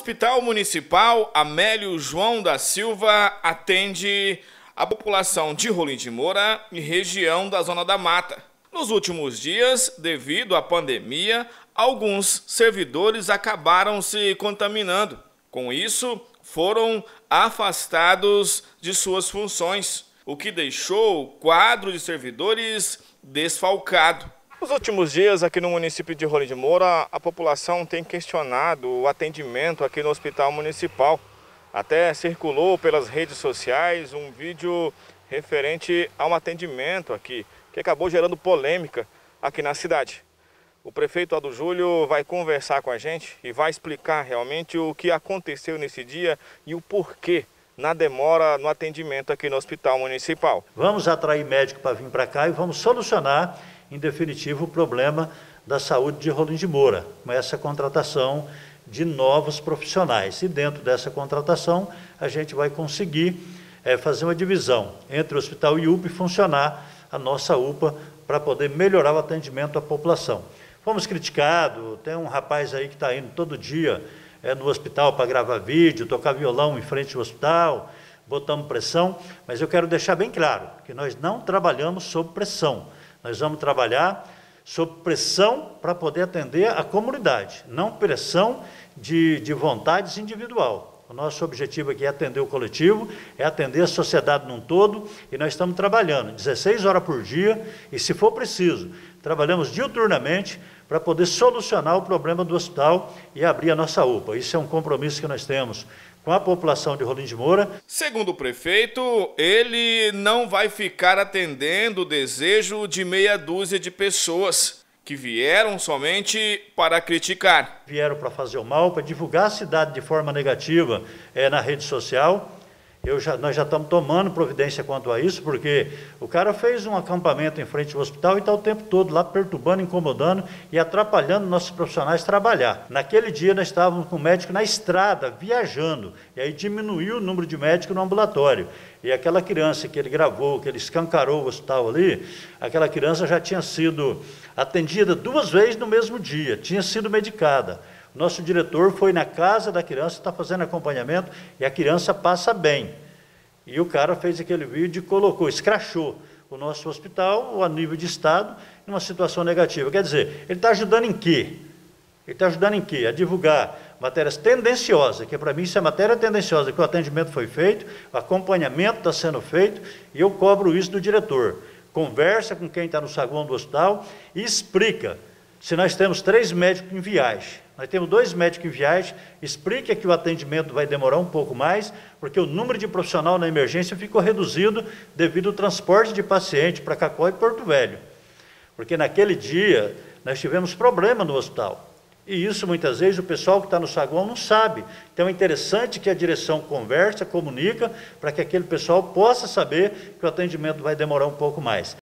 Hospital Municipal Amélio João da Silva atende a população de Rolim de Moura e região da Zona da Mata. Nos últimos dias, devido à pandemia, alguns servidores acabaram se contaminando. Com isso, foram afastados de suas funções, o que deixou o quadro de servidores desfalcado. Nos últimos dias, aqui no município de Rolim de Moura, a população tem questionado o atendimento aqui no hospital municipal. Até circulou pelas redes sociais um vídeo referente a um atendimento aqui, que acabou gerando polêmica aqui na cidade. O prefeito Ado Júlio vai conversar com a gente e vai explicar realmente o que aconteceu nesse dia e o porquê na demora no atendimento aqui no hospital municipal. Vamos atrair médico para vir para cá e vamos solucionar em definitivo, o problema da saúde de Rolim de Moura, com essa contratação de novos profissionais. E dentro dessa contratação, a gente vai conseguir é, fazer uma divisão entre o hospital e UPA e funcionar a nossa UPA para poder melhorar o atendimento à população. Fomos criticados, tem um rapaz aí que está indo todo dia é, no hospital para gravar vídeo, tocar violão em frente ao hospital, botamos pressão, mas eu quero deixar bem claro que nós não trabalhamos sob pressão. Nós vamos trabalhar sob pressão para poder atender a comunidade, não pressão de, de vontades individual. O nosso objetivo aqui é atender o coletivo, é atender a sociedade num todo, e nós estamos trabalhando 16 horas por dia, e se for preciso, trabalhamos diuturnamente para poder solucionar o problema do hospital e abrir a nossa UPA. Isso é um compromisso que nós temos com a população de Rolim de Moura. Segundo o prefeito, ele não vai ficar atendendo o desejo de meia dúzia de pessoas que vieram somente para criticar. Vieram para fazer o mal, para divulgar a cidade de forma negativa é, na rede social já, nós já estamos tomando providência quanto a isso, porque o cara fez um acampamento em frente ao hospital e está o tempo todo lá perturbando, incomodando e atrapalhando nossos profissionais trabalhar. Naquele dia nós estávamos com o médico na estrada, viajando, e aí diminuiu o número de médicos no ambulatório. E aquela criança que ele gravou, que ele escancarou o hospital ali, aquela criança já tinha sido atendida duas vezes no mesmo dia, tinha sido medicada. Nosso diretor foi na casa da criança, está fazendo acompanhamento e a criança passa bem. E o cara fez aquele vídeo e colocou, escrachou o nosso hospital, a nível de Estado, em uma situação negativa. Quer dizer, ele está ajudando em quê? Ele está ajudando em quê? A divulgar matérias tendenciosas, que para mim isso é matéria tendenciosa, que o atendimento foi feito, o acompanhamento está sendo feito, e eu cobro isso do diretor. Conversa com quem está no saguão do hospital e explica se nós temos três médicos em viagem, nós temos dois médicos em viagem, explica que o atendimento vai demorar um pouco mais, porque o número de profissional na emergência ficou reduzido devido ao transporte de paciente para Cacó e Porto Velho. Porque naquele dia nós tivemos problema no hospital. E isso muitas vezes o pessoal que está no saguão não sabe. Então é interessante que a direção conversa, comunica, para que aquele pessoal possa saber que o atendimento vai demorar um pouco mais.